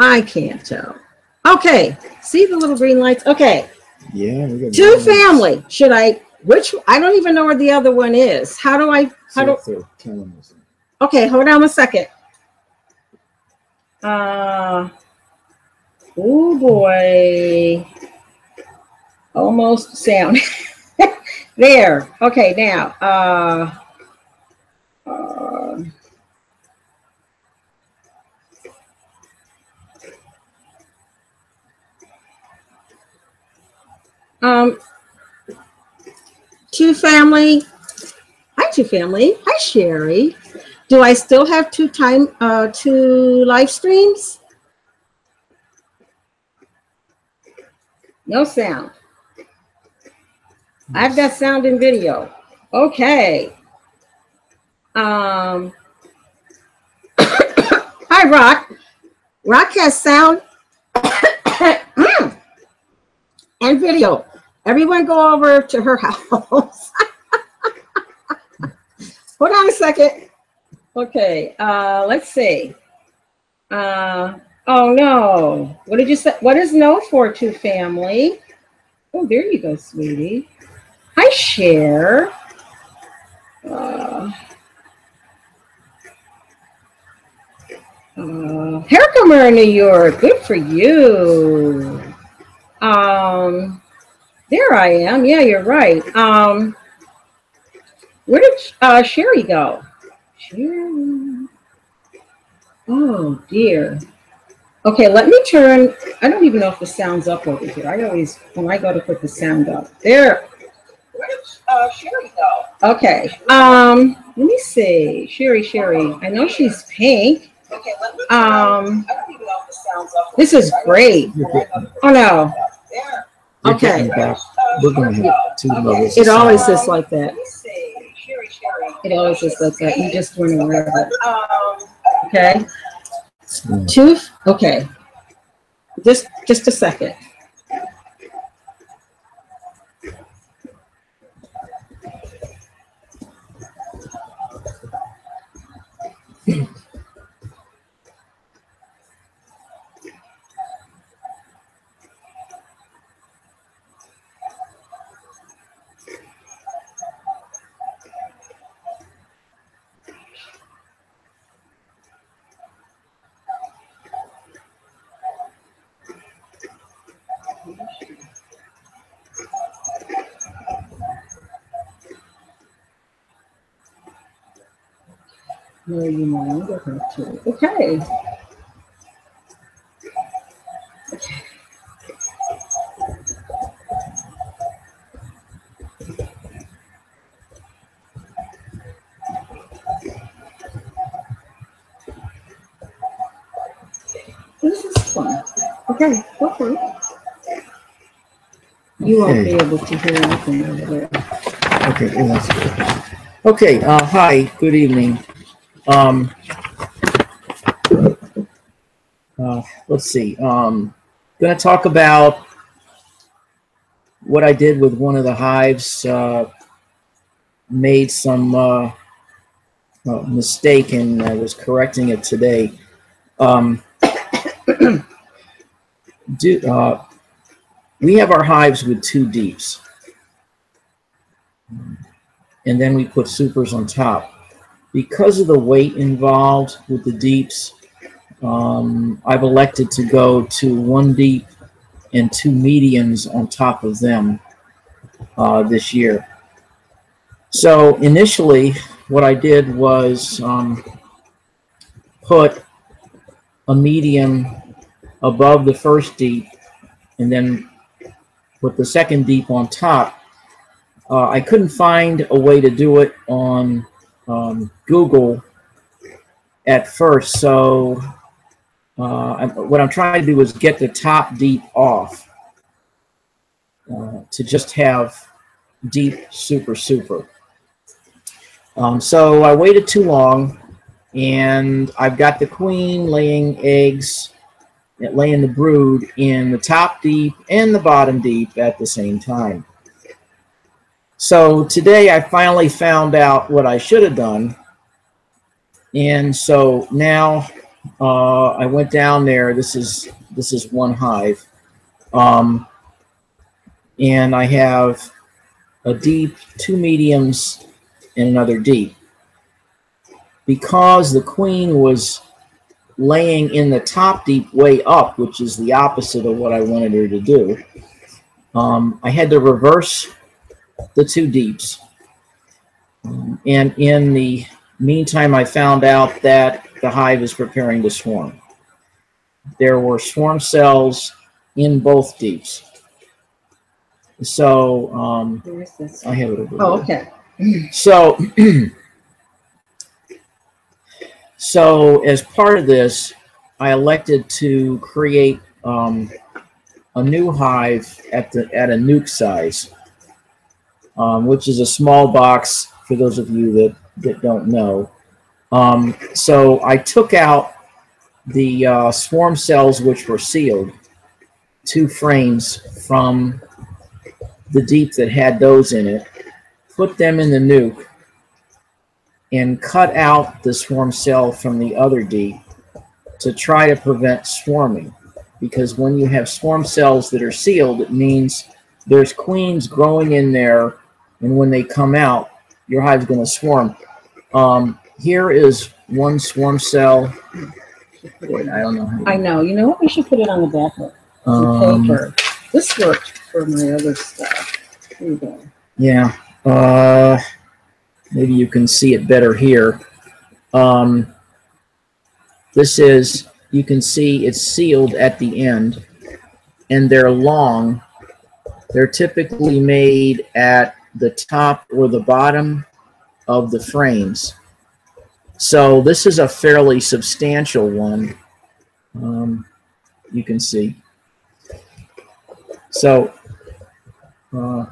I can't tell. Okay, see the little green lights? Okay, Yeah, we got two nine. family. Should I, which, I don't even know where the other one is. How do I, how do, So us. okay, hold on a second. Uh, oh boy. Almost sound. there. Okay, now, uh, um, two family. Hi, two family. Hi, Sherry. Do I still have two time, uh, two live streams? No sound. I've got sound and video. Okay. Um, hi, Rock. Rock has sound and video. Everyone go over to her house. Hold on a second. Okay, uh, let's see. Uh, oh no. What did you say? What is no for to family? Oh, there you go, sweetie. Hi, Cher. Uh, uh, in New York. Good for you. Um, there I am. Yeah, you're right. Um, where did uh, Sherry go? Sherry. Oh dear. Okay, let me turn. I don't even know if the sound's up over here. I always, when I go to put the sound up, there. Where did uh, Sherry go? Okay. Um, let me see. Sherry, Sherry. I know she's pink. Okay, let me. Um, I don't even know if the sound's up. This is great. Oh no. You're Okay. getting back. We're going to hit two levels. It always sound. is like that. It always is like that. You just weren't aware of it. Okay. Yeah. Two. Okay. Just just a second. No, you no longer have to. Okay. This is fun. Okay, go for it. You won't be able to hear anything over there. Okay, good. Okay, uh, hi, good evening. Um, uh, let's see, um, gonna talk about what I did with one of the hives, uh, made some, uh, uh, mistake and I was correcting it today. Um, do, uh, we have our hives with two deeps and then we put supers on top. Because of the weight involved with the deeps, um, I've elected to go to one deep and two mediums on top of them uh, this year. So initially, what I did was um, put a medium above the first deep and then put the second deep on top uh, I couldn't find a way to do it on um, Google at first, so uh, I'm, what I'm trying to do is get the top deep off uh, to just have deep super super. Um, so I waited too long, and I've got the queen laying eggs, laying the brood in the top deep and the bottom deep at the same time. So today I finally found out what I should have done. And so now uh, I went down there. This is this is one hive, um, and I have a deep, two mediums, and another deep. Because the queen was laying in the top deep way up, which is the opposite of what I wanted her to do, um, I had to reverse the two deeps. Um, and in the meantime, I found out that the hive is preparing to swarm. There were swarm cells in both deeps. So um, Where is this? I have it over Oh, there. okay. So, so as part of this, I elected to create um, a new hive at the at a nuke size, um, which is a small box for those of you that that don't know. Um, so I took out the uh, swarm cells which were sealed, two frames from the deep that had those in it, put them in the nuke, and cut out the swarm cell from the other deep to try to prevent swarming. Because when you have swarm cells that are sealed, it means there's queens growing in there, and when they come out, your hive's going to swarm. Um, here is one swarm cell. Wait, I don't know how. I know. You know what? We should put it on the back of some Um, paper. This worked for my other stuff. Here you go. Yeah. Uh, maybe you can see it better here. Um, this is, you can see it's sealed at the end and they're long. They're typically made at the top or the bottom of the frames. So this is a fairly substantial one. Um, you can see. So, uh,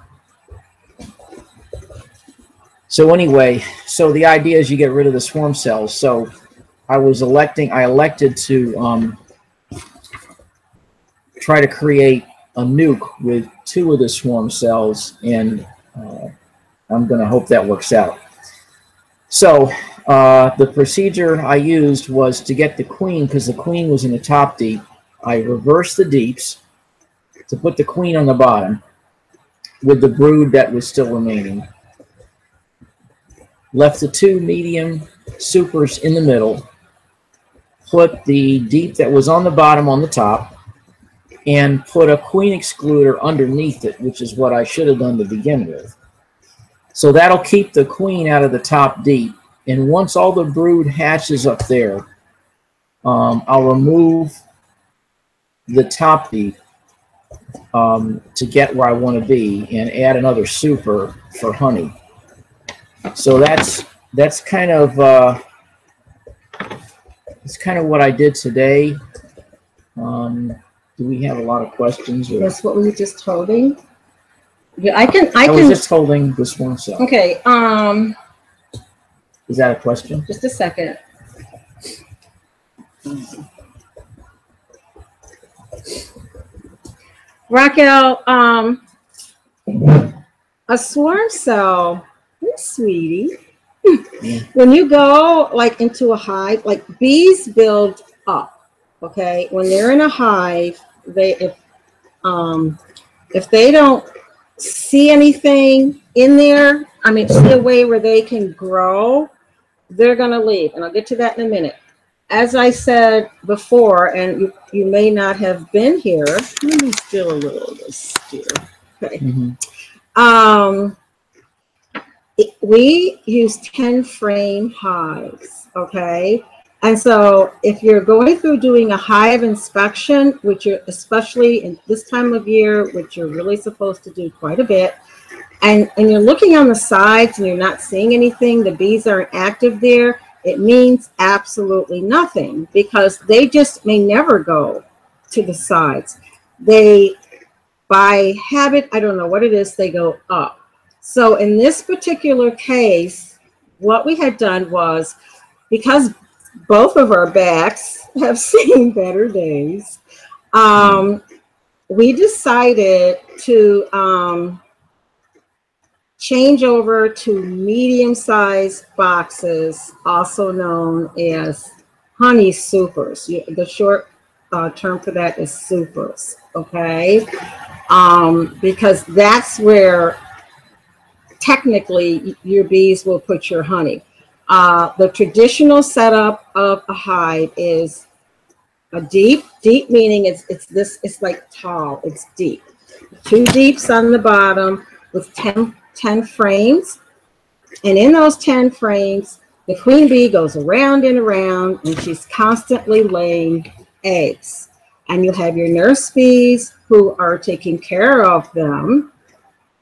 so anyway, so the idea is you get rid of the swarm cells. So I was electing, I elected to um, try to create a nuke with two of the swarm cells, and uh, I'm going to hope that works out. So uh, the procedure I used was to get the queen, because the queen was in the top deep. I reversed the deeps to put the queen on the bottom with the brood that was still remaining left the two medium supers in the middle, put the deep that was on the bottom on the top, and put a queen excluder underneath it, which is what I should have done to begin with. So that'll keep the queen out of the top deep. And once all the brood hatches up there, um, I'll remove the top deep um, to get where I want to be and add another super for honey. So that's that's kind of uh, it's kind of what I did today. Um, do we have a lot of questions? Or? That's what we were just holding. Yeah, I can. I I was can. just holding this one cell. Okay. Um. Is that a question? Just a second. Raquel, um, a swarm cell, hey, sweetie. When you go like into a hive, like bees build up, okay? When they're in a hive, they if um if they don't see anything in there, I mean see a way where they can grow, they're gonna leave. And I'll get to that in a minute as I said before, and you, you may not have been here, let me still a little of this here. Okay. Mhm. Um, it- we use 10 frame hives, okay? And so if you're going through doing a hive inspection, which you're especially in this time of year, which you're really supposed to do quite a bit, and, and you're looking on the sides and you're not seeing anything, the bees aren't active there, it means absolutely nothing because they just may never go to the sides. They, by habit, I don't know what it is, they go up. So in this particular case, what we had done was because both of our backs have seen better days, um, we decided to um, change over to medium-sized boxes, also known as honey supers. The short uh, term for that is supers, okay? Um, because that's where technically your bees will put your honey. Uh, the traditional setup of a hive is a deep, deep meaning it's it's this it's like tall, it's deep. Two deeps on the bottom with 10, 10 frames. And in those 10 frames, the queen bee goes around and around and she's constantly laying eggs. And you have your nurse bees who are taking care of them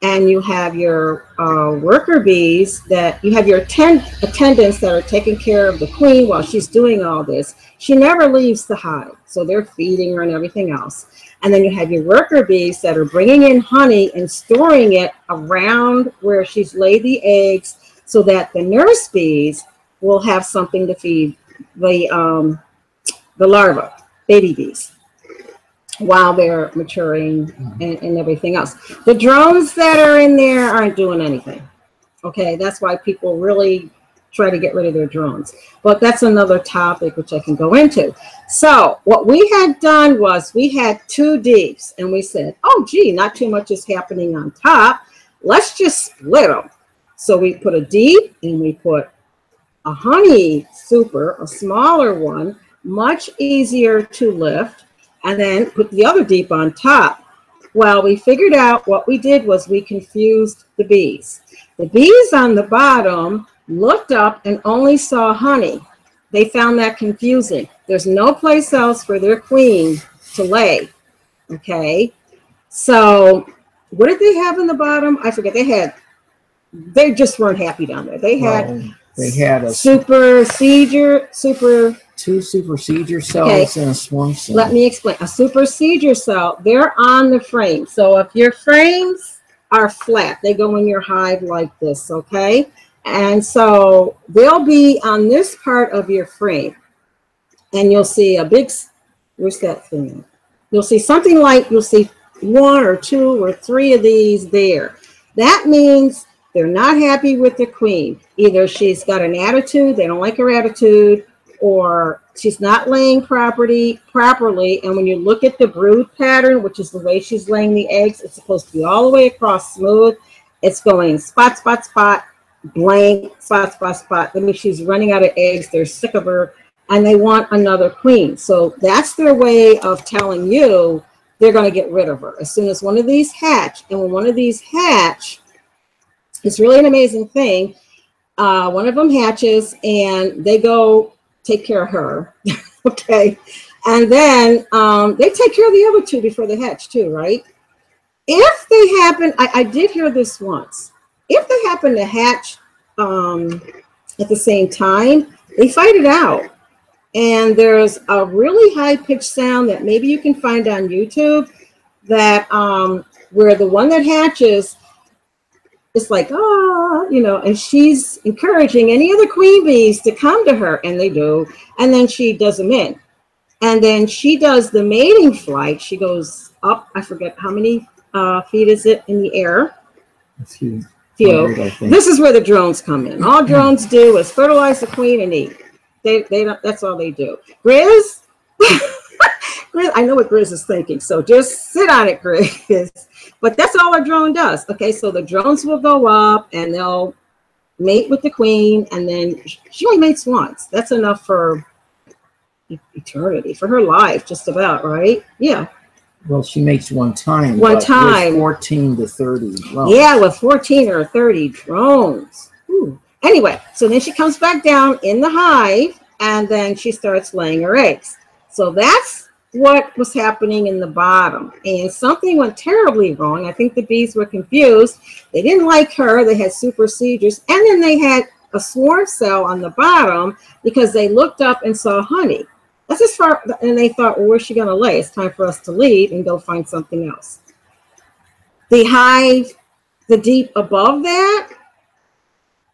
and you have your uh, worker bees that you have your attend- attendants that are taking care of the queen while she's doing all this. She never leaves the hive, so they're feeding her and everything else. And then you have your worker bees that are bringing in honey and storing it around where she's laid the eggs so that the nurse bees will have something to feed the um, the larvae, baby bees while they're maturing mm-hmm. and, and everything else. The drones that are in there aren't doing anything. Okay, that's why people really try to get rid of their drones. But that's another topic which I can go into. So what we had done was we had two deeps and we said, oh, gee, not too much is happening on top. Let's just split them. So we put a deep and we put a honey super, a smaller one, much easier to lift and then put the other deep on top. Well, we figured out what we did was we confused the bees. The bees on the bottom looked up and only saw honey. They found that confusing. There's no place else for their queen to lay. Okay. So what did they have in the bottom? I forget. They had, they just weren't happy down there. They had Well, they had a super seizure, super two supersedure cells and a swarm cell. Let me explain. A super supersedure cell, they're on the frame. So if your frames are flat, they go in your hive like this, okay? And so they'll be on this part of your frame. And you'll see a big, where's that thing? You'll see something like, you'll see one or two or three of these there. That means they're not happy with the queen. Either she's got an attitude, they don't like her attitude, or she's not laying property properly. And when you look at the brood pattern, which is the way she's laying the eggs, it's supposed to be all the way across smooth. It's going spot, spot, spot, blank, spot, spot, spot. That means she's running out of eggs. They're sick of her and they want another queen. So that's their way of telling you they're going to get rid of her. As soon as one of these hatch, and when one of these hatch, it's really an amazing thing. Uh, one of them hatches and they go take care of her. okay. And then um, they take care of the other two before they hatch too, right? If they happen, I, I did hear this once. If they happen to hatch um, at the same time, they fight it out. And there's a really high pitched sound that maybe you can find on YouTube that um, where the one that hatches it's like, ah, you know, and she's encouraging any other queen bees to come to her, and they do. And then she does them in. And then she does the mating flight. She goes up, I forget how many uh, feet is it in the air? Few. Few. This is where the drones come in. All drones do is fertilize the queen and eat. They, they don't, that's all they do. Grizz, Grizz, I know what Grizz is thinking, so just sit on it, Grizz. But that's all a drone does. Okay, so the drones will go up and they'll mate with the queen, and then she only mates once. That's enough for eternity, for her life, just about, right? Yeah. Well, she makes one time. One time. 14 to 30. Well, Yeah, with 14 or 30 drones. Ooh. Anyway, so then she comes back down in the hive and then she starts laying her eggs. So that's what was happening in the bottom. And something went terribly wrong. I think the bees were confused. They didn't like her. They had supersedures. And then they had a swarm cell on the bottom because they looked up and saw honey. That's as far, and they thought, well, where's she going to lay? It's time for us to leave and go find something else. The hive, the deep above that,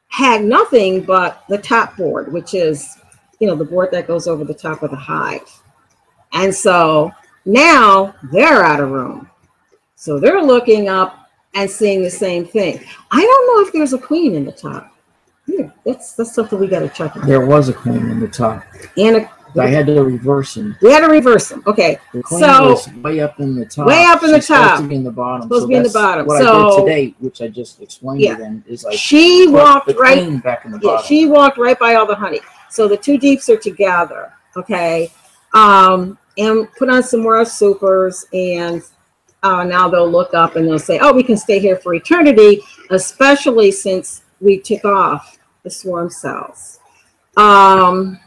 had nothing but the top board, which is, you know, the board that goes over the top of the hive. And so now they're out of room. So they're looking up and seeing the same thing. I don't know if there's a queen in the top. Yeah, that's that's something we got to check on. there was a queen in the top. And a I had to reverse him. We had to reverse them. Okay. The queen So- was way up in the top. Way up in the She's supposed top. to be in the bottom. Supposed so to be in the bottom. What I So- did today, which I just explained Yeah. to them, is I She walked the right queen back in the Yeah, bottom. she walked right by all the honey. So the two deeps are together, okay? Um, and put on some more supers, and uh, now they'll look up and they'll say, "Oh, we can stay here for eternity," especially since we took off the swarm cells. Um,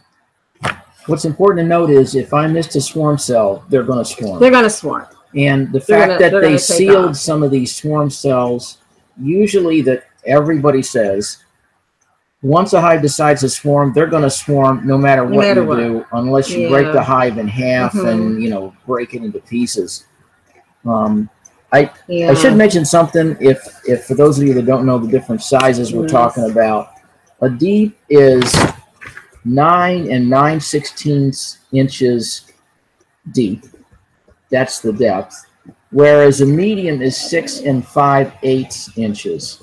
What's important to note is if I missed a swarm cell, they're going to swarm. they're gonna swarm. And the They're fact gonna- that they sealed off. some of these swarm cells, usually that everybody says, once a hive decides to swarm, they're going to swarm no matter No what matter you what. do, unless you break the hive in half Mhm. and you know break it into pieces. Um, I Yeah. I should mention something. If if for those of you that don't know the different sizes we're Yes. talking about, a deep is nine and nine sixteenths inches deep. That's the depth. Whereas a medium is six and five eighths inches.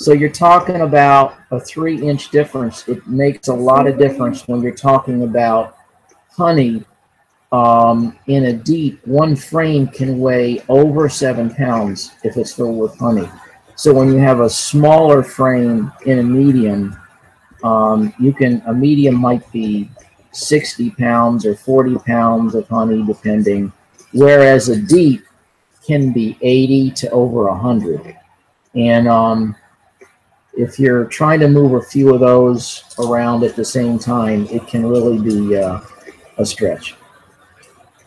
So you're talking about a three inch difference. It makes a lot of difference when you're talking about honey um, in a deep. One frame can weigh over seven pounds if it's filled with honey. So when you have a smaller frame in a medium, um, you can a medium might be 60 pounds or 40 pounds of honey, depending. Whereas a deep can be 80 to over 100. And um, if you're trying to move a few of those around at the same time, it can really be uh, a stretch.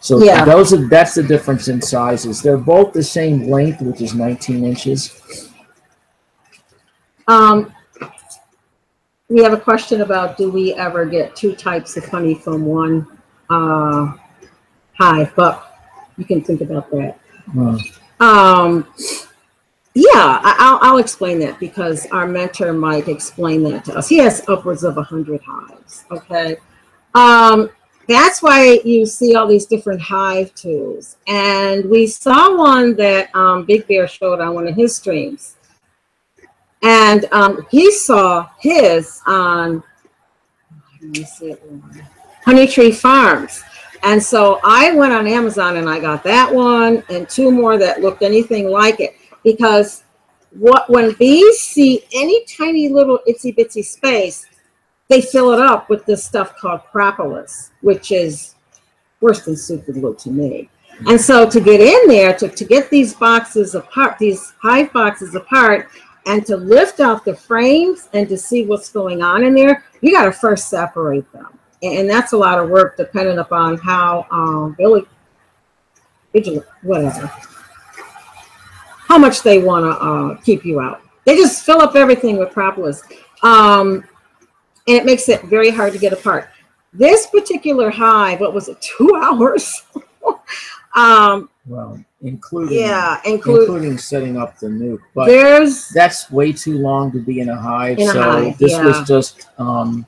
So Yeah. those are that's the difference in sizes. They're both the same length, which is 19 inches. Um, we have a question about do we ever get two types of honey from one uh, hive? But you can think about that. Uh, Um, yeah, I, I'll, I'll explain that because our mentor Mike explained that to us. He has upwards of a hundred hives. Okay, um, that's why you see all these different hive tools. And we saw one that um, Big Bear showed on one of his streams, and um, he saw his on. Honey Tree Farms. And so I went on Amazon and I got that one and two more that looked anything like it because what when bees see any tiny little itsy bitsy space, they fill it up with this stuff called propolis, which is worse than super glue to me. And so to get in there, to, to get these boxes apart, these hive boxes apart, and to lift out the frames and to see what's going on in there, you got to first separate them and that's a lot of work depending upon how um really vigilant whatever how much they want to uh, keep you out they just fill up everything with propolis um and it makes it very hard to get apart this particular hive what was it two hours um well, including yeah include including setting up the nuke, but there's that's way too long to be in a hive. In a so hive, this yeah. was just um,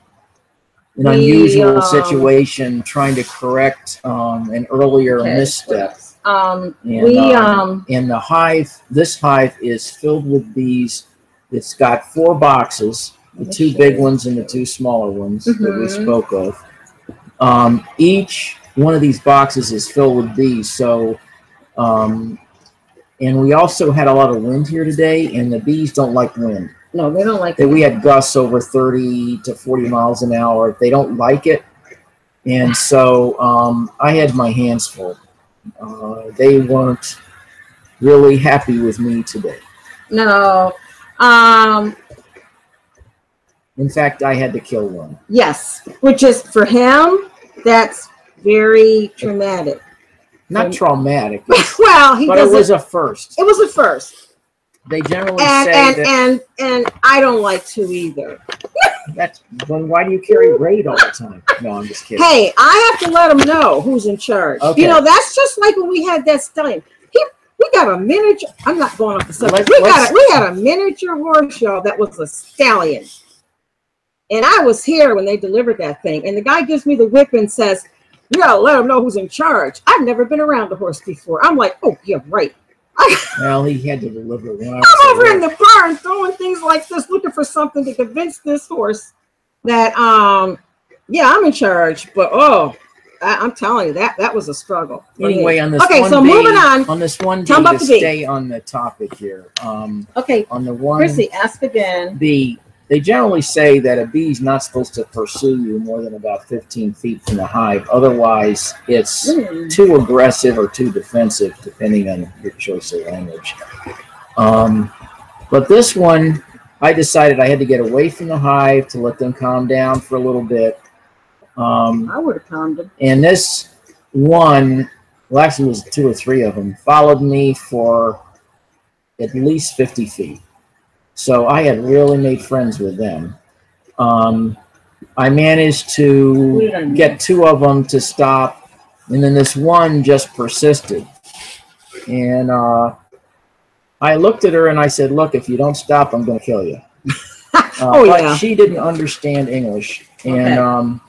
an We, unusual um, situation trying to correct um, an earlier Okay. misstep. Um And, we um, um And the hive, this hive is filled with bees. It's got four boxes, the two big ones and the two smaller ones that we Mhm. spoke of. Um, each one of these boxes is filled with bees. So, um, and we also had a lot of wind here today, and the bees don't like wind. no they don't like That we had gusts over 30 to 40 miles an hour. They don't like it. And so um, I had my hands full. Uh, they weren't really happy with me today. no um In fact, I had to kill one. Yes, which is for him, that's very traumatic. Not traumatic, well, he but it was a first. it was a first, They generally and say and that and and I don't like to either. that's then why do you carry raid all the time? No, I'm just kidding. Hey, I have to let them know who's in charge. Okay. You know, that's just like when we had that stallion. He, we got a miniature. I'm not going off the subject. Let's- we got a, we had a miniature horse show that was a stallion, and I was here when they delivered that thing. And the guy gives me the whip and says, "You gotta let him know who's in charge." I've never been around a horse before. I'm like, "Oh, yeah, right." Well, he had to deliver one. I'm over in the barn throwing things like this, looking for something to convince this horse that um yeah, I'm in charge, but oh, I, I'm telling you that that was a struggle. Anyway, on this Okay, one so bee, moving on. on this one 'em to the stay on the topic here. Um, Okay, on the one Chrissy, ask again. bee, they generally say that a bee's not supposed to pursue you more than about 15 feet from the hive. Otherwise, it's Hmm. too aggressive or too defensive, depending on your choice of language. Um, but this one, I decided I had to get away from the hive to let them calm down for a little bit. Um, I would have calmed them. and this one, well, actually, it was two or three of them, followed me for at least 50 feet. So I had really made friends with them. Um, I managed to get two of them to stop, and then this one just persisted. And uh, I looked at her and I said, Look, if you don't stop, I'm going to kill you. Uh, Oh, but yeah. she didn't understand English. And Okay. um,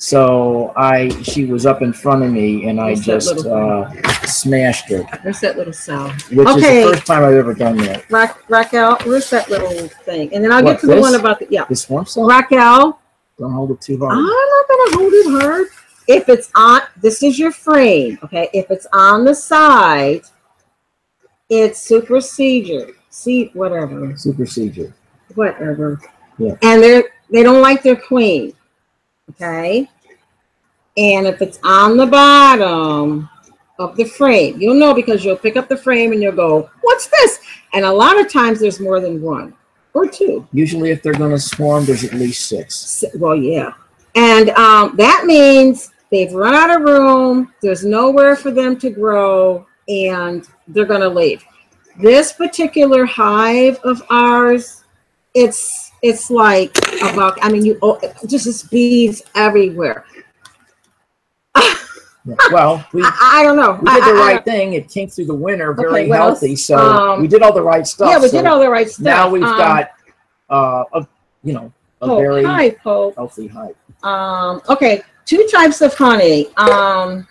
so I, she was up in front of me, and I What's that just little uh, smashed her, Where's that little cell? which Okay. is the first time I've ever done that. Ra- Raquel, where's that little thing? And then I'll What, get to the this? one about the yeah. This one, so Raquel, don't hold it too hard. I'm hard. not gonna hold it hard. If it's on, this is your frame, okay? If it's on the side, it's super seizure. See, whatever, Supersedure. whatever. Yeah. And they're they don't like their queen, okay? And if it's on the bottom of the frame, you'll know because you'll pick up the frame and you'll go, "What's this?" And a lot of times there's more than one or two. Usually, if they're going to swarm, there's at least six. Well, yeah. And um, that means they've run out of room. There's nowhere for them to grow, and they're going to leave. This particular hive of ours, it's it's like about. I mean, you oh, just just bees everywhere. Yeah. Well, we, I, I don't know. we did the I- I- right thing. It came through the winter very Okay, well, healthy, so um, we did all the right stuff. yeah, we so did all the right stuff. now we've Um, got uh, a you know a very hi, Pope. healthy hive. Um, okay, two types of honey. Um,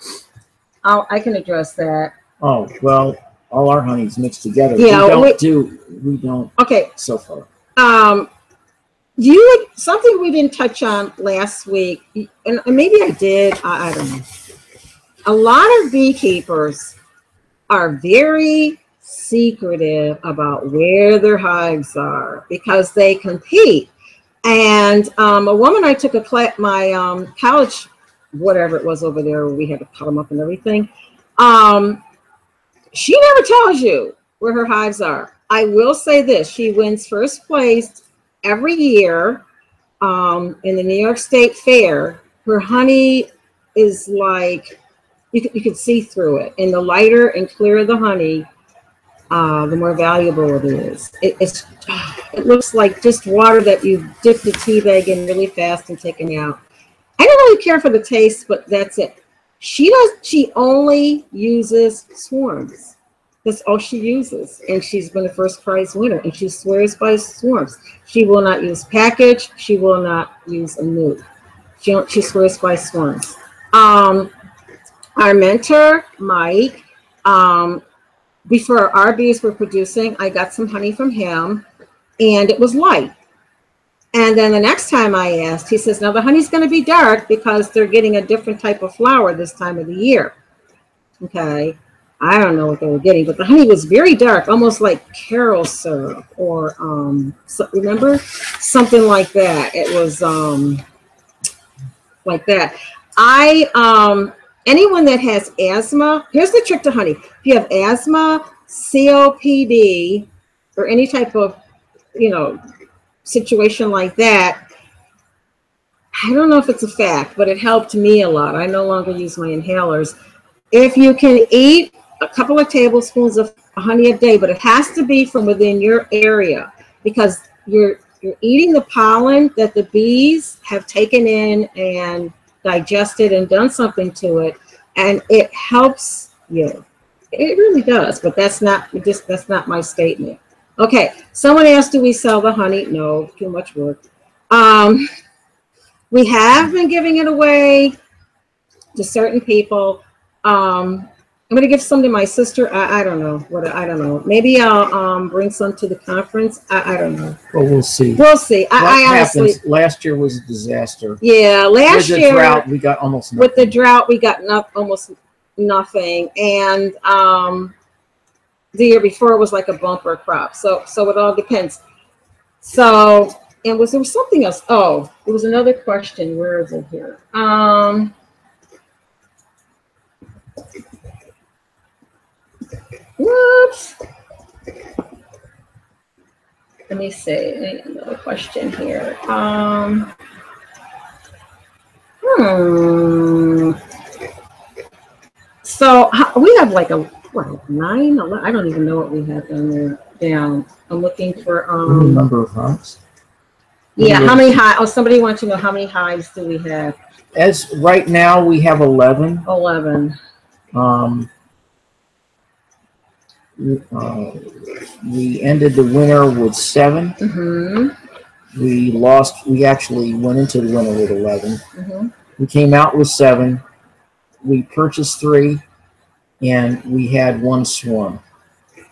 I'll, I can address that. Oh well, all our honey's mixed together. Yeah, we don't we- do we don't Okay, so far. um, you something we didn't touch on last week, and maybe I did. I, don't know. A lot of beekeepers are very secretive about where their hives are because they compete. And um, a woman I took a class, my um, college, whatever it was over there, we had to cut them up and everything. Um, she never tells you where her hives are. I will say this: she wins first place every year um, in the New York State Fair. Her honey is like you can, you can see through it, and the lighter and clearer the honey, uh, the more valuable it is. It, it's it looks like just water that you dip the tea bag in really fast and taken out. I don't really care for the taste, but that's it. She does. She only uses swarms. That's all she uses, and she's been a first prize winner. And she swears by swarms. She will not use package. She will not use a nuke. She she swears by swarms. Um, our mentor Mike, um, before our bees were producing, I got some honey from him, and it was light. And then the next time I asked, he says, "Now the honey's going to be dark because they're getting a different type of flower this time of the year." Okay. I don't know what they were getting, but the honey was very dark, almost like Karo syrup or um so, remember something like that. It was um like that. I um anyone that has asthma, here's the trick to honey. If you have asthma, COPD, or any type of you know situation like that, I don't know if it's a fact, but it helped me a lot. I no longer use my inhalers. If you can eat a couple of tablespoons of honey a day, but it has to be from within your area because you're you're eating the pollen that the bees have taken in and digested and done something to it, and it helps you. It really does, but that's not just that's not my statement. Okay, someone asked, do we sell the honey? No, too much work. Um, we have been giving it away to certain people. Um, I'm gonna give some to my sister. I, I don't know what I don't know. Maybe I'll um bring some to the conference. I, I don't know. Well, we'll see. We'll see. I, what I honestly, happens? Last year was a disaster. yeah. Last With the year drought, we got almost nothing. with the drought, we got not almost nothing, and um, the year before it was like a bumper crop. So so it all depends. So and was there was something else? Oh, there was another question. Where is it here? Um. Let me see. Another question here. Um. Hmm. So we have like a what nine? ele- I don't even know what we have down there. Down. I'm looking for um. number of hives? Yeah, how many high? Oh, somebody wants to know how many hives do we have? As right now, we have eleven. Eleven. Um, uh, we ended the winter with seven. Mm-hmm. We lost. We actually went into the winter with eleven. Mm-hmm. We came out with seven. We purchased three, and we had one swarm.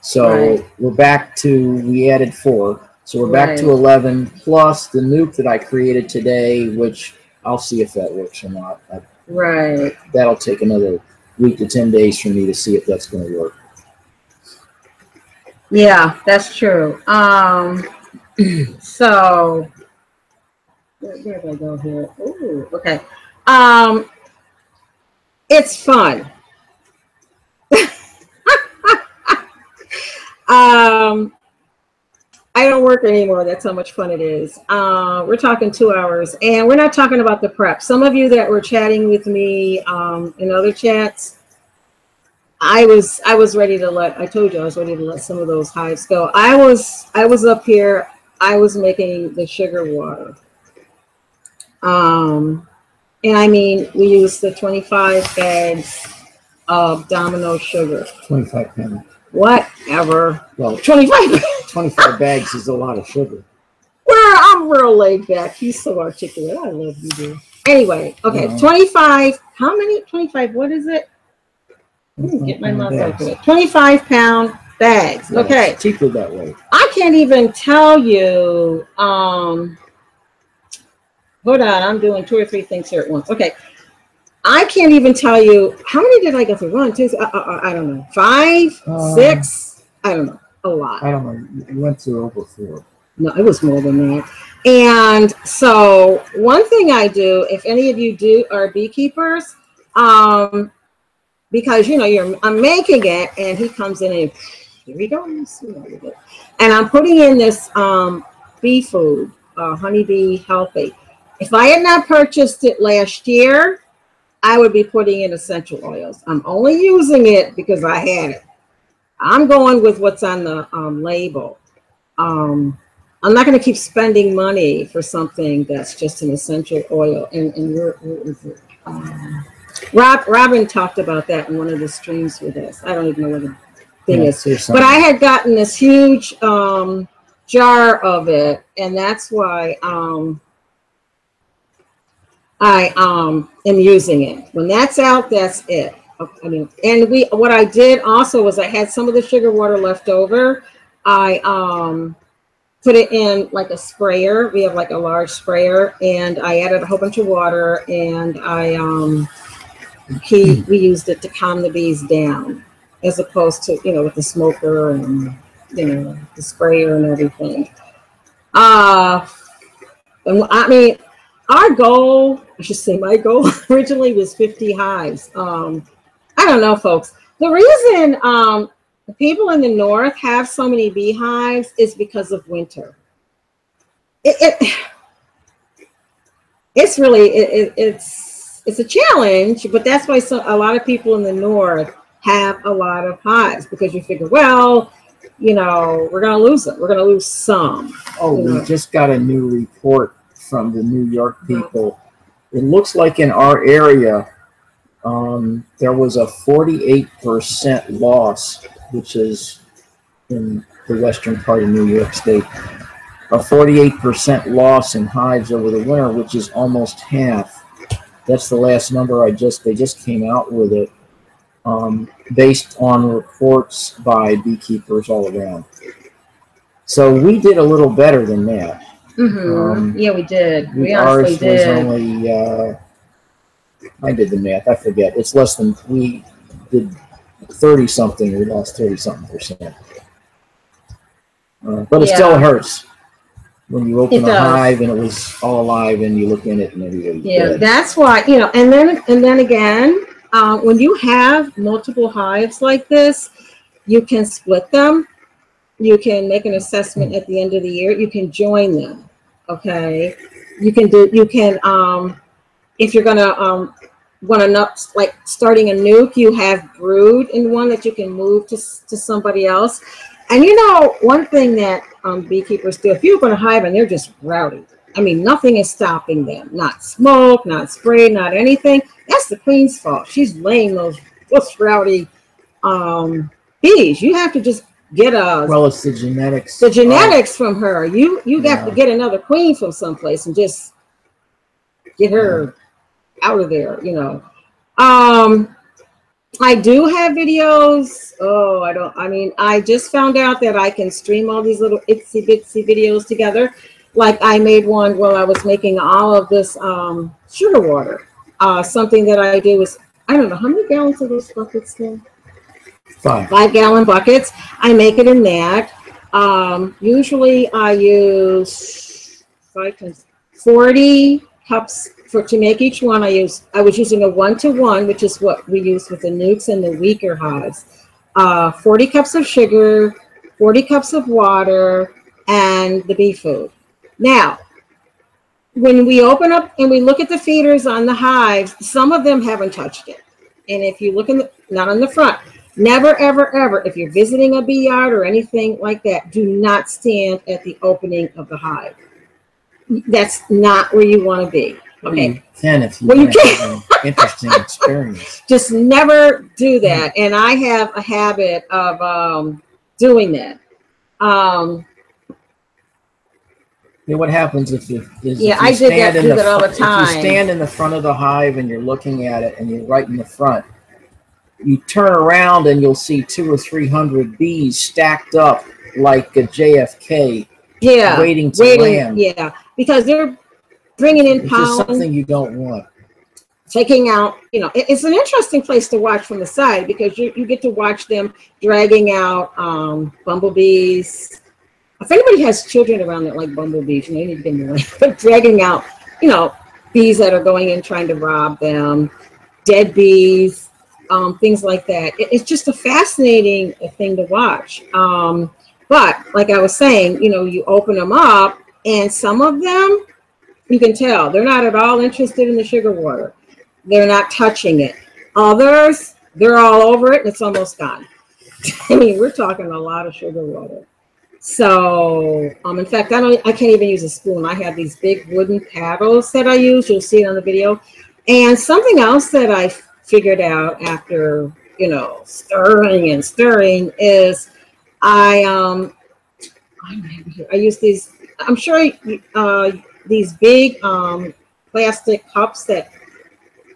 So Right. we're back to we added four. So we're back to eleven plus the nuke that I created today, which I'll see if that works or not. I, Right. that'll take another week to ten days for me to see if that's going to work. Yeah, that's true. Um. So. Where, where did I go here? Ooh. Okay. Um. It's fun. um. I don't work anymore. That's how much fun it is. Uh, we're talking two hours, and we're not talking about the prep. Some of you that were chatting with me um, in other chats, I was I was ready to let. I told you I was ready to let some of those hives go. I was I was up here. I was making the sugar water. Um, and I mean, we used the 25 bags of Domino sugar. Twenty-five pounds. Whatever. Well, 25 twenty-five bags is a lot of sugar. Well, I'm real laid back. He's so articulate. I love you, dude. Anyway, okay, Yeah. 25. How many? 25. What is it? Get my mouth open. 25 pound bags. Yeah, Okay. cheaper that way. I can't even tell you. Um, hold on. I'm doing two or three things here at once. Okay. I can't even tell you how many did I go through? One, two, uh, uh, uh, I don't know. Five, Um, six. I don't know. A lot. I don't know. You went through over four. No, it was more than that. And so one thing I do, if any of you do are beekeepers, um, because you know you're I'm making it and he comes in and here we go. do. And I'm putting in this um bee food, uh, Honey-B-Healthy. If I had not purchased it last year, I would be putting in essential oils. I'm only using it because I had it. I'm going with what's on the um, label. Um, I'm not going to keep spending money for something that's just an essential oil. And, and where is it? Um, Rob, Robin talked about that in one of the streams with us. I don't even know what the thing Yeah, is. But I had gotten this huge um, jar of it, and that's why um, I um, am using it. When that's out, that's it. I mean, and we what I did also was I had some of the sugar water left over. I um, put it in like a sprayer. We have like a large sprayer, and I added a whole bunch of water, and I um, he we used it to calm the bees down, as opposed to you know with the smoker and you know the sprayer and everything. Uh, and I mean, our goal, I should say, my goal originally was 50 hives. Um, I don't know, folks. The reason um, the people in the north have so many beehives is because of winter. It, it it's really it, it, it's it's a challenge, but that's why so, a lot of people in the north have a lot of hives because you figure, well, you know, we're gonna lose it. We're gonna lose some. Oh, we Yeah. just got a new report from the New York people. It looks like in our area, um, there was a 48% loss, which is in the western part of New York State. A 48% loss in hives over the winter, which is almost half. That's the last number I just, they just came out with it. um, based on reports by beekeepers all around. So we did a little better than that. Mm-hmm. Um, yeah, we did. We Ours honestly was did. only, uh, I did the math, I forget. It's less than, we did thirty something, we lost thirty something percent. Uh, but it still hurts when you open It a does. hive and it was all alive and you look in it and everybody's Yeah, that's why, you know, and then, and then again, uh, when you have multiple hives like this, you can split them. You can make an assessment at the end of the year. You can join them. Okay. You can do, you can, um, if you're gonna, um, want to not like starting a nuke, you have brood in one that you can move to, s- to somebody else. And you know, one thing that, um, beekeepers do, if you open a hive and they're just rowdy, I mean, nothing is stopping them. Not smoke, not spray, not anything. That's the queen's fault. She's laying those those rowdy um, bees. You have to just get a Well, it's the genetics. the genetics from her. You you got to get another queen from someplace and just get her out of there. You know. Um, I do have videos. Oh, I don't. I mean, I just found out that I can stream all these little itsy bitsy videos together. Like I made one while I was making all of this um, sugar water. Uh, something that I do is I don't know how many gallons of those buckets now Five. five gallon buckets. I make it in that. Um, usually I use five times 40 cups for to make each one. I use I was using a one to one, which is what we use with the nukes and the weaker hives. Uh, 40 cups of sugar, 40 cups of water, and the bee food. Now, when we open up and we look at the feeders on the hives, some of them haven't touched it. And if you look in the, not on the front, never, ever, ever, if you're visiting a bee yard or anything like that, do not stand at the opening of the hive. That's not where you want to be. Okay. Can if you Well, you want to an interesting experience. Just never do that. And I have a habit of um, doing that. Um, Yeah, what happens if you is Yeah, if you I did that- do the that all the time. If you stand in the front of the hive and you're looking at it and you're right in the front, you turn around and you'll see two or three hundred bees stacked up like a JFK, yeah. waiting to Waiting. land. Yeah. Because they're bringing in pollen. something you don't want. taking out, you know, it- it's an interesting place to watch from the side because you, you get to watch them dragging out um, bumblebees. If anybody has children around that like bumblebees, you know, you need to get them. But dragging out, you know, bees that are going in trying to rob them, dead bees, um, things like that. It- it's just a fascinating thing to watch. Um, but like I was saying, you know, you open them up and some of them, you can tell they're not at all interested in the sugar water they're not touching it. Others, they're all over it and it's almost gone. I mean, we're talking a lot of sugar water. So, um, in fact, I don't, I can't even use a spoon. I have these big wooden paddles that I use. You'll see it on the video. And something else that I figured out after, you know, stirring and stirring is I, um, I. I use these, I'm sure, uh, these big, um, plastic cups that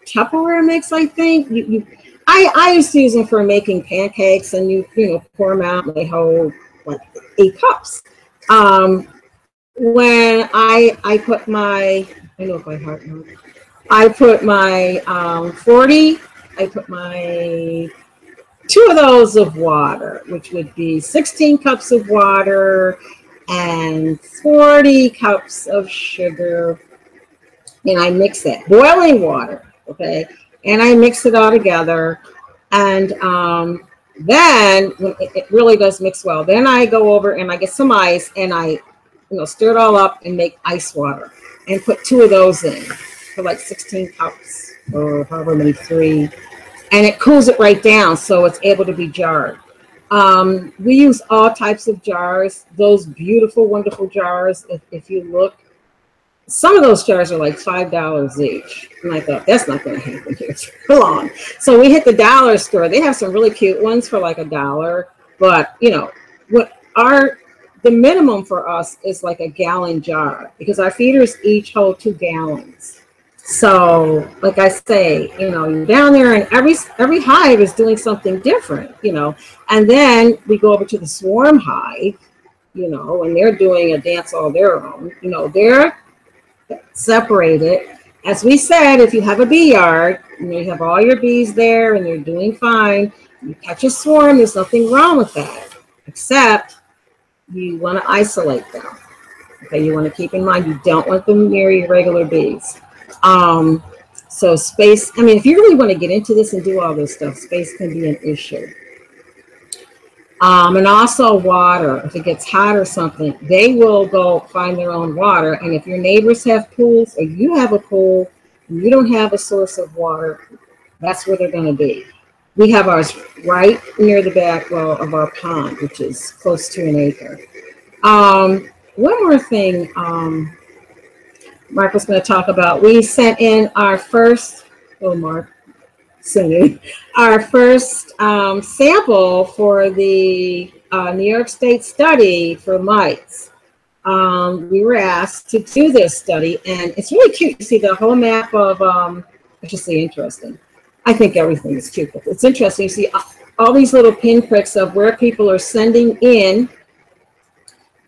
Tupperware makes, I think. You, you, I, I used to use them for making pancakes, and you, you know, pour them out, and they hold like eight cups. Um, when I, I put my, I know by heart now. I put my um, 40, I put my two of those of water, which would be 16 cups of water and 40 cups of sugar. And I mix it, boiling water okay? And i mix it all together. And um, then when it, it really does mix well then i go over and i get some ice and i you know stir it all up and make ice water and put two of those in for like 16 cups or however many three. And it cools it right down so it's able to be jarred um, we use all types of jars those beautiful wonderful jars. If, if you look some of those jars are like five dollars each. And i thought that's not going to happen here. For long so we hit the dollar store. They have some really cute ones for like a dollar but you know what our the minimum for us is like a gallon jar because our feeders each hold two gallons So, like I say, you know, you're down there, and every every hive is doing something different, you know. And then we go over to the swarm hive, you know, and they're doing a dance all their own. You know, they're separated. As we said, if you have a bee yard, and you have all your bees there and they're doing fine. You catch a swarm, there's nothing wrong with that, except you want to isolate them. Okay, you want to keep in mind you don't want them near your regular bees. Um, so space, I mean, if you really want to get into this and do all this stuff, space can be an issue. Um, and also water. If it gets hot or something, they will go find their own water. And if your neighbors have pools or you have a pool, you don't have a source of water, that's where they're going to be. We have ours right near the back well of our pond, which is close to an acre. Um, one more thing um, Mark was going to talk about. We sent in our first, oh, Mark, our first um, sample for the uh, New York State study for mites. Um, we were asked to do this study, and it's really cute to see the whole map of, um, just really interesting. I think everything is cute, but it's interesting. You see all these little pinpricks of where people are sending in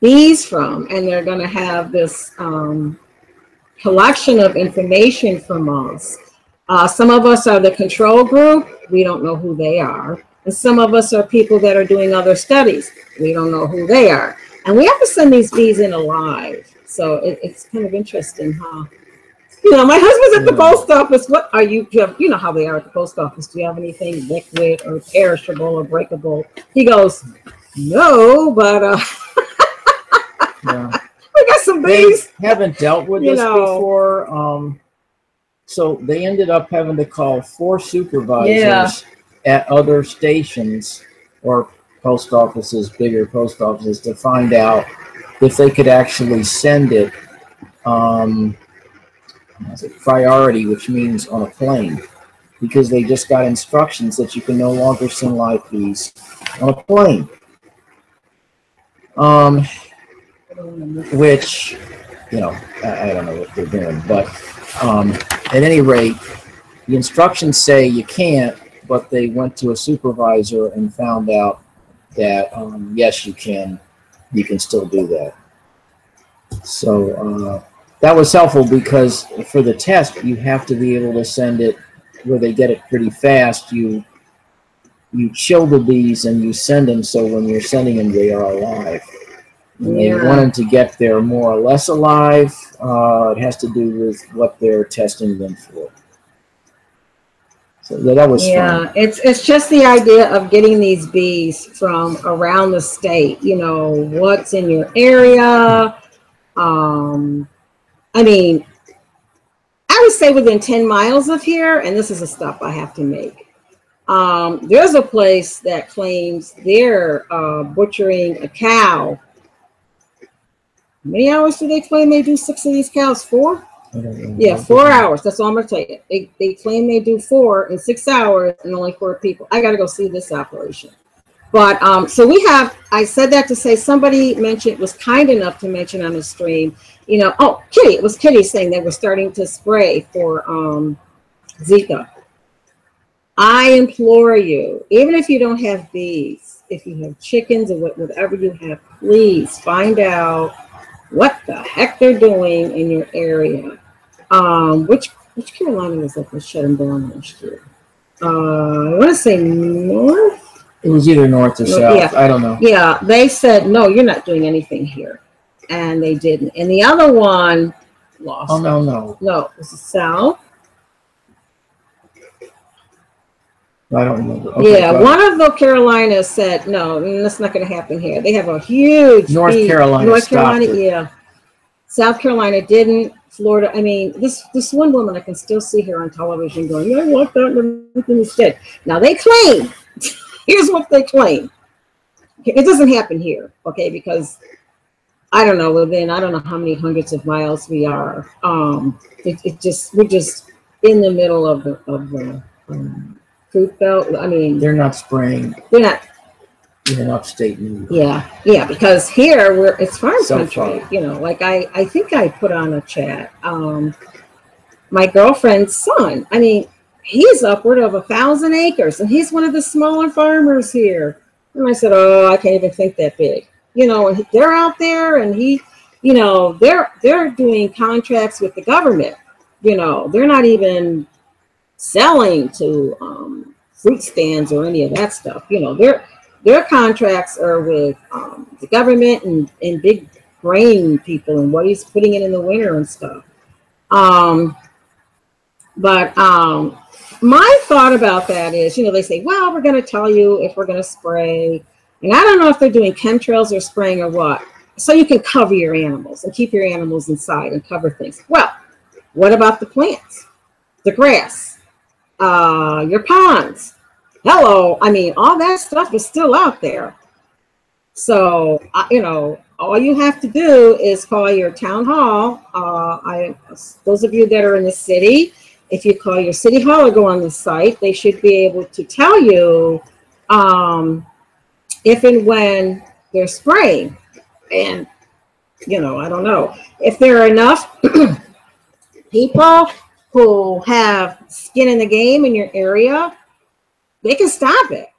these from, and they're going to have this um, collection of information from us. Uh, some of us are the control group. We don't know who they are. And some of us are people that are doing other studies. We don't know who they are. And we have to send these bees in alive. So it, it's kind of interesting, huh? You know, my husband's at the post office. What are you, you know how they are at the post office. Do you have anything liquid or perishable or breakable? He goes, no, but uh, Yeah. Got some They bees. haven't dealt with You this know. before. Um, so they ended up having to call four supervisors Yeah. at other stations or post offices, bigger post offices, to find out if they could actually send it um, priority, which means on a plane, because they just got instructions that you can no longer send live bees on a plane. Um, which, you know, I, I don't know what they're doing, but um, at any rate, the instructions say you can't, but they went to a supervisor and found out that um, yes, you can. You can still do that. So uh, that was helpful because for the test, you have to be able to send it where they get it pretty fast. You you chill the bees and you send them so when you're sending them, they are alive. They Yeah. want them to get there more or less alive. Uh, it has to do with what they're testing them for. So yeah, that was fun. Yeah, it's it's just the idea of getting these bees from around the state. You know, what's in your area. Um, I mean, I would say within ten miles of here, and this is a stop I have to make. Um, there's a place that claims they're uh, butchering a cow. Many hours do they claim they do six of these cows? Four? Yeah, four hours. That's all I'm gonna tell you. They, they claim they do four in six hours and only four people. I gotta go see this operation. But um, so we have. I said that to say somebody mentioned was kind enough to mention on the stream. You know, oh, Kitty. It was Kitty saying they were starting to spray for um, Zika. I implore you, even if you don't have bees, if you have chickens or whatever you have, please find out what the heck they're doing in your area. Um, which which Carolina was that that shut them down last year? Uh, I want to say North. It was either north or south. Yeah. I don't know. Yeah, they said no, you're not doing anything here, and they didn't. And the other one lost. Oh no, no, No, it was the South. I don't remember. Okay, yeah, one of the Carolinas said no, that's not going to happen here. They have a huge North Carolina North Carolina, it. yeah. South Carolina didn't. Florida. I mean, this this one woman I can still see her on television going, "Yeah, I want that and everything instead." Now they claim. here's what they claim. It doesn't happen here, okay? Because I don't know. Within I don't know how many hundreds of miles we are. Um, it, it just we're just in the middle of the of the um, fruit belt. I mean, They're not spraying they're not. in upstate New York. Yeah, yeah. Because here we're it's farm So country. far. You know, like I I think I put on a chat. Um, my girlfriend's son. I mean, he's upward of a thousand acres, and he's one of the smaller farmers here. And I said, "Oh, I can't even think that big." You know, and they're out there, and he, you know, they're they're doing contracts with the government. You know, they're not even selling to um, fruit stands or any of that stuff. You know, their their contracts are with um, the government and, and big grain people and what he's putting in in the winter and stuff. Um, but um, my thought about that is, you know, they say, well, we're going to tell you if we're going to spray. And I don't know if they're doing chemtrails or spraying or what. So you can cover your animals and keep your animals inside and cover things. Well, what about the plants, the grass, uh, your ponds? Hello. I mean, all that stuff is still out there. So, uh, you know, all you have to do is call your town hall. Uh, I, those of you that are in the city, if you call your city hall or go on the site, they should be able to tell you um, if and when they're spraying. And, you know, I don't know. If there are enough people who have skin in the game in your area, they can stop it.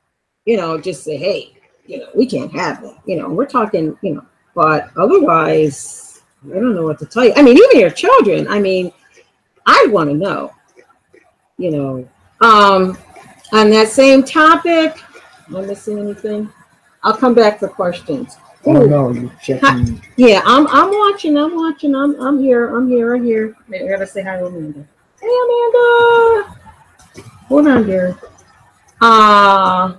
You know, just say, hey, you know, we can't have that. You know, we're talking, you know, but otherwise, I don't know what to tell you. I mean, even your children, I mean, I want to know, you know. Um, on that same topic, am I missing anything? I'll come back for questions. Oh no, you checking. Yeah, I'm I'm watching, I'm watching, I'm I'm here, I'm here, I'm here. I gotta say hi to Amanda. Hey Amanda! Hold on, dear. Uh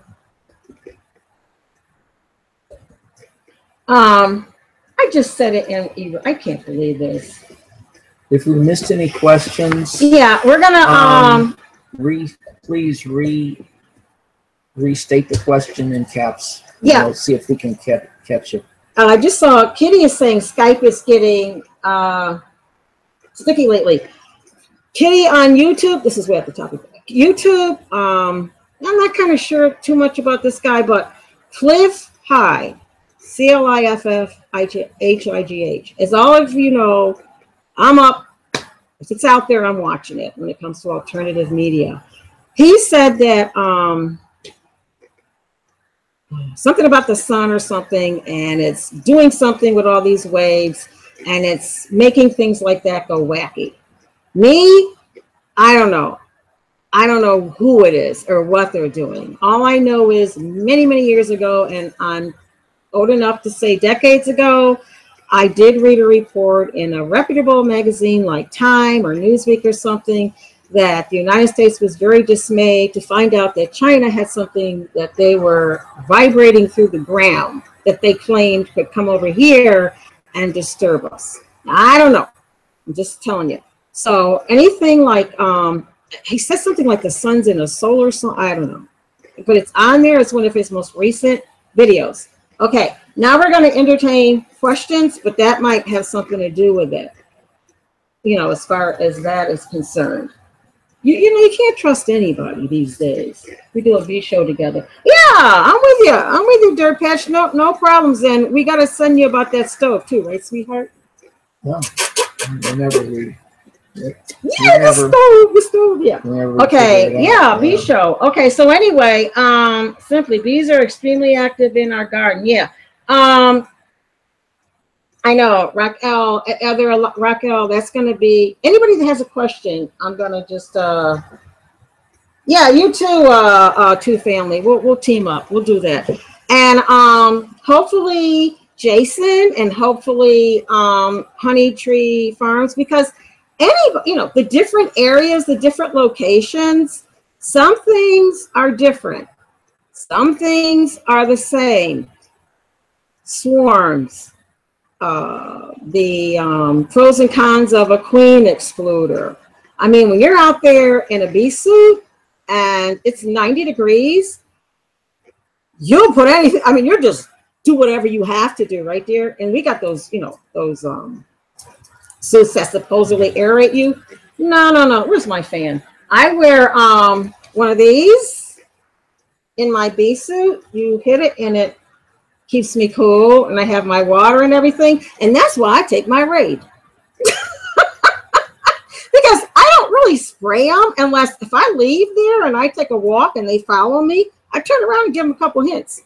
Um, I just said it in. I can't believe this. If we missed any questions, Yeah, we're gonna. Um, Um, re please re restate the question in caps. Yeah. We'll see if we can catch catch it. uh, I just saw Kitty is saying Skype is getting uh sticky lately. Kitty on YouTube. This is way at the top of YouTube. Um, I'm not kind of sure too much about this guy, but Cliff High. C L I F F H I G H. As all of you know, I'm up. If it's out there, I'm watching it when it comes to alternative media. He said that um, something about the sun or something, and it's doing something with all these waves, and it's making things like that go wacky. Me, I don't know. I don't know who it is or what they're doing. All I know is many, many years ago, and I'm old enough to say decades ago, I did read a report in a reputable magazine like Time or Newsweek or something that the United States was very dismayed to find out that China had something that they were vibrating through the ground that they claimed could come over here and disturb us. I don't know. I'm just telling you. So anything like um he says something like the sun's in a solar sun. I don't know. But it's on there. It's one of his most recent videos. Okay, now we're going to entertain questions, but that might have something to do with it. You know, as far as that is concerned. You, you know, you can't trust anybody these days. We do a V show together. Yeah, I'm with you. I'm with you, Dirt Patch. No, no problems. And we got to send you about that stove too, right, sweetheart? No, whenever we. Yeah, the stove, the stove, yeah. whenever we figure Okay, yeah, out, bee show. Okay, so anyway, um, simply bees are extremely active in our garden. Yeah. Um, I know Raquel, are there a lot, Raquel, that's gonna be, anybody that has a question, I'm gonna just, uh, yeah, you too, uh, uh, two family, we'll, we'll team up, we'll do that. And, um, hopefully Jason and hopefully, um, Honey Tree Farms, because any, you know, the different areas, the different locations, some things are different. Some things are the same. Swarms, uh, the um, pros and cons of a queen excluder. I mean, when you're out there in a bee suit and it's 90 degrees, you'll put anything, I mean, you're just do whatever you have to do right there. And we got those, you know, those um, suits that supposedly aerate you. No, no, no. Where's my fan? I wear um one of these in my bee suit. You hit it and it keeps me cool, and I have my water and everything. And that's why I take my raid. because I don't really spray them unless if I leave there and I take a walk and they follow me, I turn around and give them a couple hints.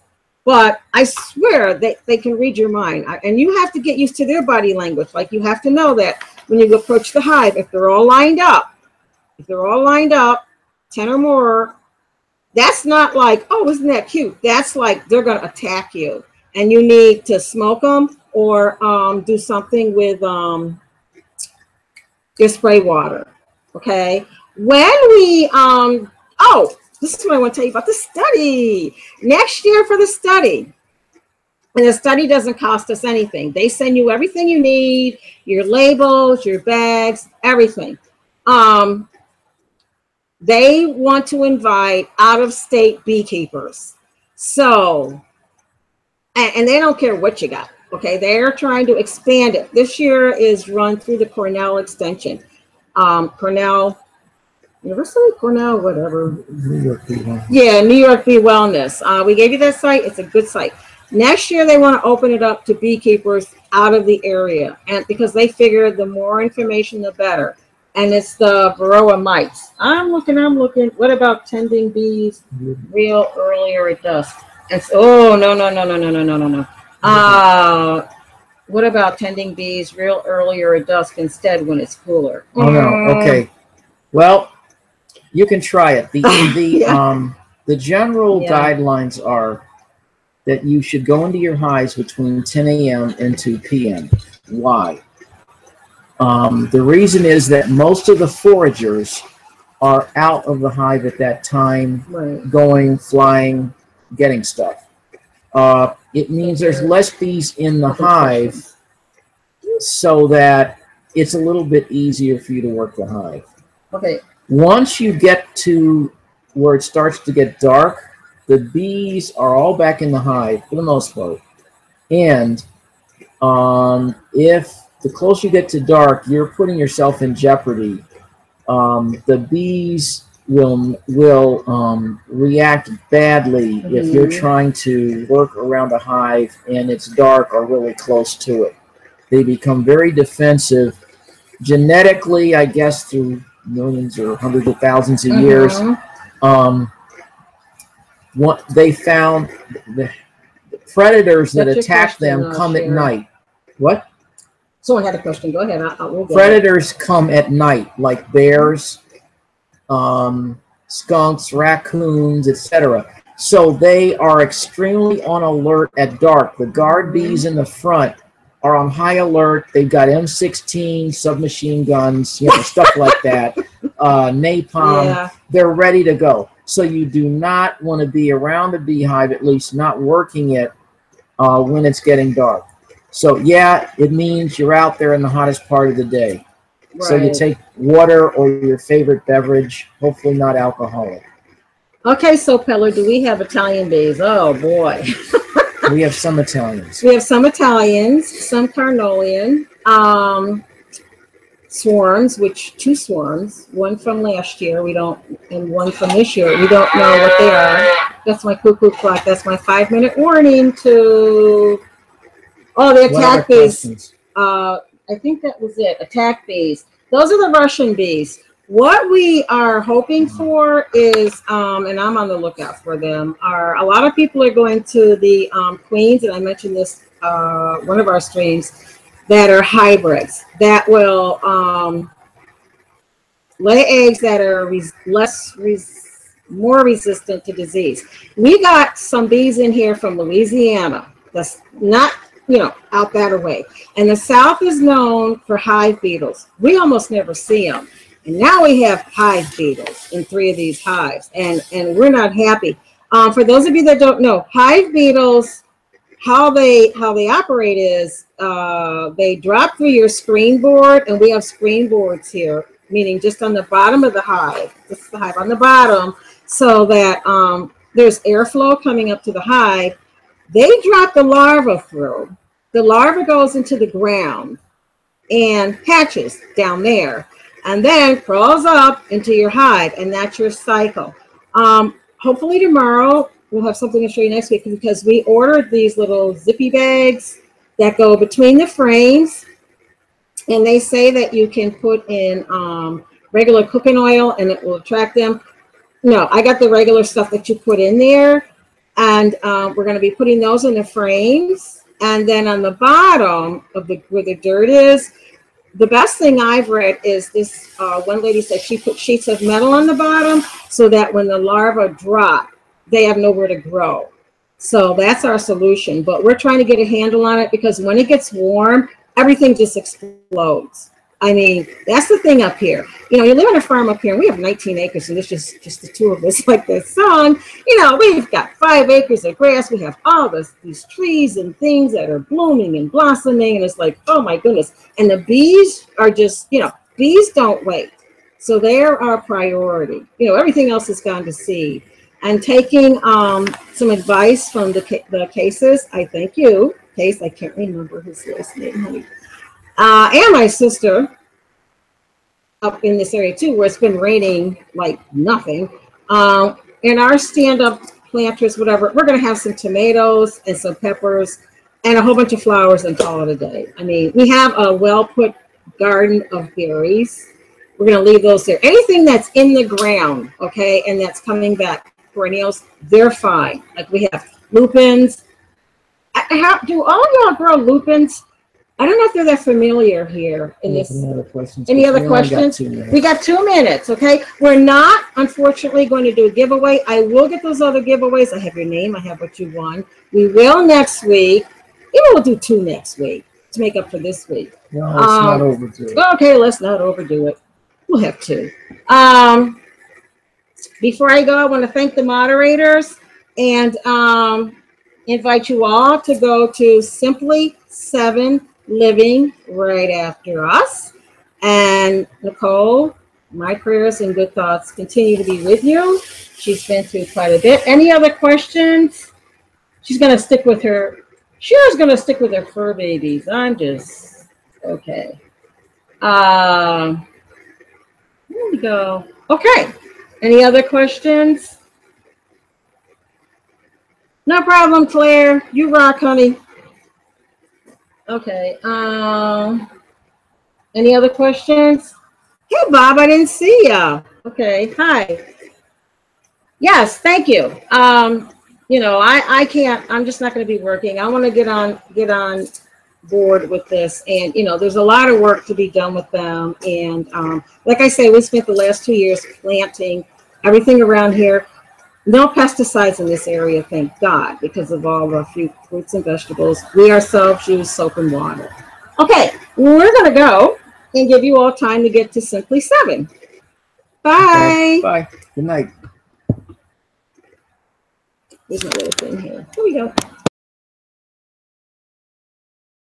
But I swear they, they can read your mind. I, and you have to get used to their body language. Like you have to know that when you approach the hive, if they're all lined up, if they're all lined up, 10 or more, that's not like, oh, isn't that cute? That's like they're going to attack you. And you need to smoke them or um, do something with um, your spray water. Okay. When we, um, oh, this is what I want to tell you about the study. Next year for the study, and the study doesn't cost us anything. They send you everything you need, your labels, your bags, everything. Um, they want to invite out of state beekeepers. So, and, and, they don't care what you got. Okay, they're trying to expand it. This year is run through the Cornell Extension. Um, Cornell, University Cornell, whatever. New York Bee Wellness. Yeah, New York Bee Wellness. Uh, we gave you that site. It's a good site. Next year, they want to open it up to beekeepers out of the area, and because they figure the more information, the better and it's the varroa mites. I'm looking, I'm looking. What about tending bees real earlier at dusk? And oh no no no no no no no no no. Uh what about tending bees real earlier at dusk instead when it's cooler? Oh no. Mm. Okay. Well, you can try it. The the um the general yeah. guidelines are that you should go into your hives between 10 a.m. and 2 p.m. Why? Um, the reason is that most of the foragers are out of the hive at that time, right. going, flying, getting stuff. Uh, it means there's less bees in the hive so that it's a little bit easier for you to work the hive. Okay. Once you get to where it starts to get dark, the bees are all back in the hive for the most part. And um, if the closer you get to dark, you're putting yourself in jeopardy. Um, the bees will will um, react badly mm-hmm. if you're trying to work around a hive and it's dark or really close to it. They become very defensive. Genetically, I guess through millions or hundreds of thousands of mm-hmm. years, um, what they found the predators that attack them come at night. What? Someone had a question. Go ahead. I, I will Predators come at night, like bears, um, skunks, raccoons, etc. So they are extremely on alert at dark. The guard bees in the front are on high alert. They've got M16 submachine guns, you know, stuff like that, uh, napalm. Yeah. They're ready to go. So you do not want to be around the beehive, at least not working it uh, when it's getting dark. So yeah, it means you're out there in the hottest part of the day. Right. So you take water or your favorite beverage, hopefully not alcoholic. Okay, so Peller, do we have Italian bees? Oh boy. we have some Italians. We have some Italians, some Carniolans, um, swarms, which two swarms, one from last year, we don't, and one from this year. We don't know what they are. That's my cuckoo clock. That's my five minute warning to Oh, the attack bees. Uh, I think that was it. Attack bees. Those are the Russian bees. What we are hoping for is, um, and I'm on the lookout for them, are a lot of people are going to the um, queens, and I mentioned this uh, one of our streams, that are hybrids that will um, lay eggs that are res less, res more resistant to disease. We got some bees in here from Louisiana. That's not you know, out that way. And the South is known for hive beetles. We almost never see them. And now we have hive beetles in three of these hives, and, and we're not happy. Um, for those of you that don't know, hive beetles, how they how they operate is uh, they drop through your screen board, and we have screen boards here, meaning just on the bottom of the hive, just the hive on the bottom, so that um, there's airflow coming up to the hive, they drop the larva through. The larva goes into the ground and hatches down there and then crawls up into your hive and that's your cycle. Um, hopefully tomorrow we'll have something to show you next week because we ordered these little zippy bags that go between the frames and they say that you can put in um, regular cooking oil and it will attract them. No, I got the regular stuff that you put in there. And um, we're going to be putting those in the frames. And then on the bottom of the where the dirt is, the best thing I've read is this uh, one lady said she put sheets of metal on the bottom so that when the larvae drop, they have nowhere to grow. So that's our solution. But we're trying to get a handle on it because when it gets warm, everything just explodes. I mean, that's the thing up here. You know, you live on a farm up here, and we have 19 acres, and it's just just the two of us, like the song. You know, we've got five acres of grass. We have all this these trees and things that are blooming and blossoming, and it's like, oh my goodness. And the bees are just, you know, bees don't wait, so they're our priority. You know, everything else has gone to seed. And taking um, some advice from the the cases, I thank you, Case. I can't remember his last name, uh, and my sister up in this area too, where it's been raining like nothing. Um, and our stand-up planters, whatever, we're gonna have some tomatoes and some peppers and a whole bunch of flowers and call it a day. I mean, we have a well-put garden of berries. We're gonna leave those there. Anything that's in the ground, okay, and that's coming back perennials, they're fine. Like we have lupins. I, how, do all y'all grow lupins? I don't know if they're that familiar here in this. Any other questions? Any other We got two minutes. We got two minutes, okay? We're not unfortunately going to do a giveaway. I will get those other giveaways. I have your name, I have what you won. We will next week. Maybe we'll do two next week to make up for this week. No, it's not Um, overdue. Okay, let's not overdo it. We'll have two. Um, before I go, I want to thank the moderators and um, invite you all to go to Simply Seven Living right after us. And Nicole, my prayers and good thoughts continue to be with you. She's been through quite a bit. Any other questions? She's going to stick with her. Cher's going to stick with her fur babies. I'm just okay. Um, there we go. Okay. Any other questions? No problem, Claire. You rock, honey. Okay. Um, any other questions? Hey, Bob, I didn't see ya. Okay. Hi. Yes, thank you. Um, you know, I, I can't, I'm just not going to be working. I want to get on, get on board with this. And, you know, there's a lot of work to be done with them. And, um, like I say, we spent the last two years planting everything around here. No pesticides in this area, thank God, because of all the fruit, fruits and vegetables. We ourselves use soap and water. Okay, we're going to go and give you all time to get to Simply Seven. Bye. Bye. Good night. There's no little thing here. Here we go.